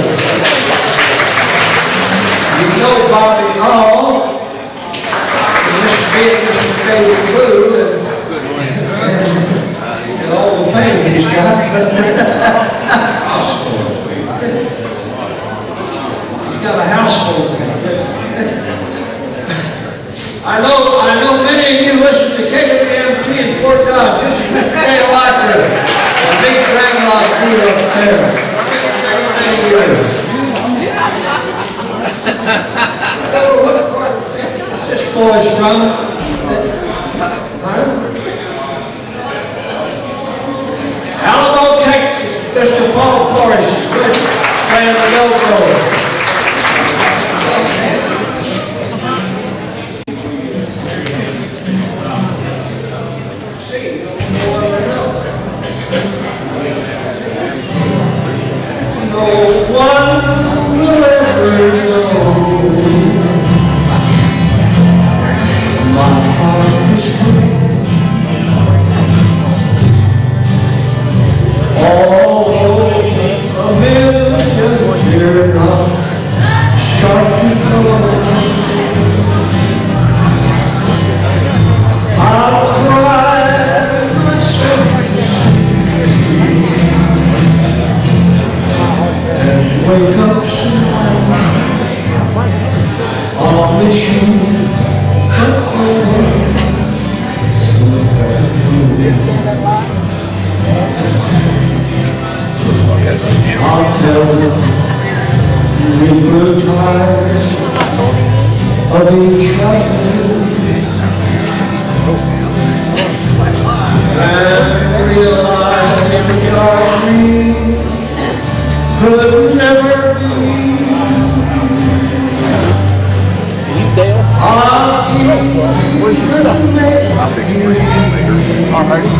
You know Bobby Hall, and Mr. Big, Mr. David Blue, and and all the he's got. House full of people. He's got a house full of people. I know, I know many of you listen to KWMT in Fort Dodge. This is Mr. Dale Locker, a big grandma crew up there. Thank you. This boy's wake up sometime. I'll miss you, I'll tell them we grew tired of each other. And realized our dream could never be. I'll keep Where's your stuff? I'll fix it. All right.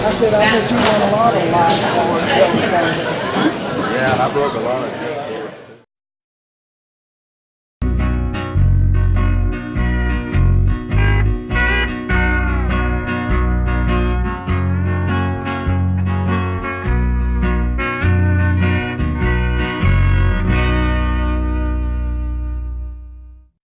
I said, I bet you won a lot of lives. Yeah, I broke a lot of